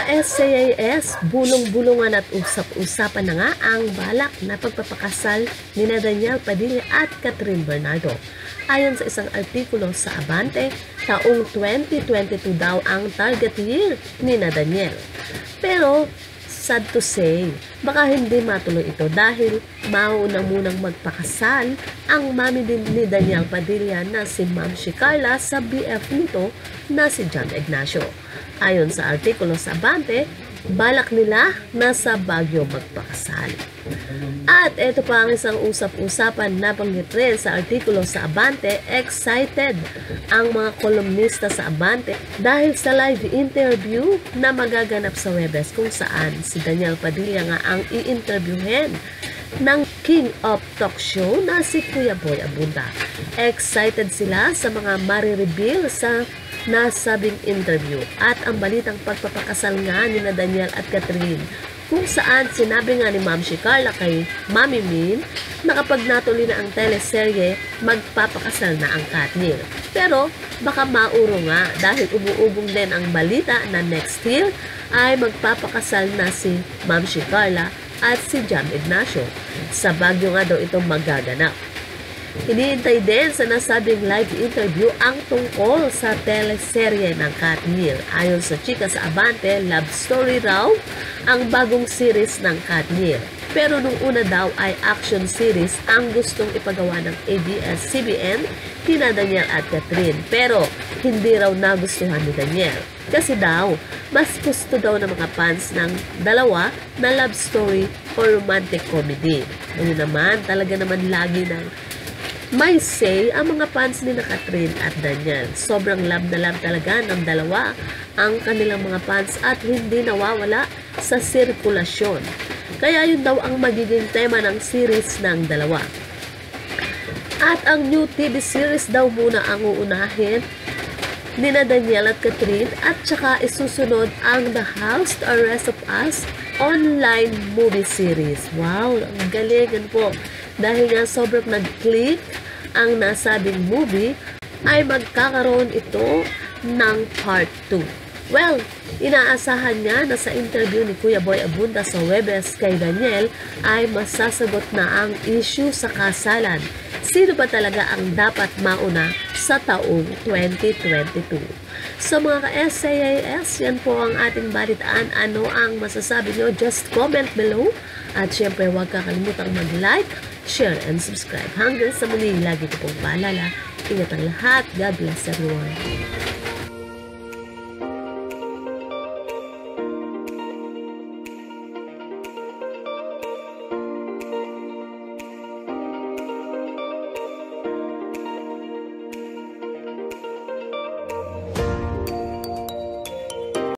ka-SCAS, bulong-bulungan at usap-usapan na nga ang balak na pagpapakasal ni na Daniel Padilla at Catherine Bernardo. Ayon sa isang artikulo sa Abante, taong 2022 daw ang target year ni na Daniel. Pero sad to say, baka hindi matuloy ito dahil mauna munang magpakasal ang mami din ni Daniel Padilla na si Ma'am Shikarla sa BF nito na si John Ignacio. Ayon sa artikulo sa Abante, balak nila na sa Baguio magpakasal. At ito pa ang isang usap-usapan na banggit rin sa artikulo sa Abante, excited ang mga kolumnista sa Abante dahil sa live interview na magaganap sa Webes kung saan si Daniel Padilla nga ang i-interviewin ng King of Talk Show na si Kuya Boy Abunda. Excited sila sa mga marireveal sa nasabing interview at ang balitang pagpapakasal nga ni na Daniel at Catherine kung saan sinabi nga ni Ma'am Shikarla kay Mami Min na kapag natuloy na ang teleserye, magpapakasal na ang Katniel. Pero baka mauro nga dahil umuubong din ang balita na next year ay magpapakasal na si Ma'am Shikarla at si Jam Ignacio. Sa Baguio nga daw ito magaganap. Iniintay din sa nasabing live interview ang tungkol sa teleserye ng Katniel. Ayon sa chika sa Abante, love story raw ang bagong series ng Katniel. Pero nung una daw ay action series ang gustong ipagawa ng ABS-CBN kina Daniel at Catherine. Pero hindi raw nagustuhan ni Daniel. Kasi daw, mas gusto daw ng mga fans ng dalawa na love story o romantic comedy. Ano naman, talaga naman lagi ng may say ang mga fans ni na Catherine at Daniel. Sobrang love na love talaga ng dalawa ang kanilang mga fans at hindi nawawala sa sirkulasyon. Kaya yun daw ang magiging tema ng series ng dalawa. At ang new TV series daw muna ang uunahin ni na Daniel at Catherine at saka isusunod ang The House the Rest of Us online movie series. Wow, ang galing po. Dahil nga sobrang nag-click ang nasabing movie, ay magkakaroon ito ng part 2. Well, inaasahan niya na sa interview ni Kuya Boy Abunda sa Webes kay Daniel ay masasagot na ang issue sa kasalan. Sino ba talaga ang dapat mauna sa taong 2022? Sa mga ka-SAAS, yan po ang ating balitaan. Ano ang masasabi nyo? Just comment below. At syempre, huwag kakalimutang mag-like, share, and subscribe. Hanggang sa muli, lagi ko pong paalala. Ingat ang lahat. God bless everyone.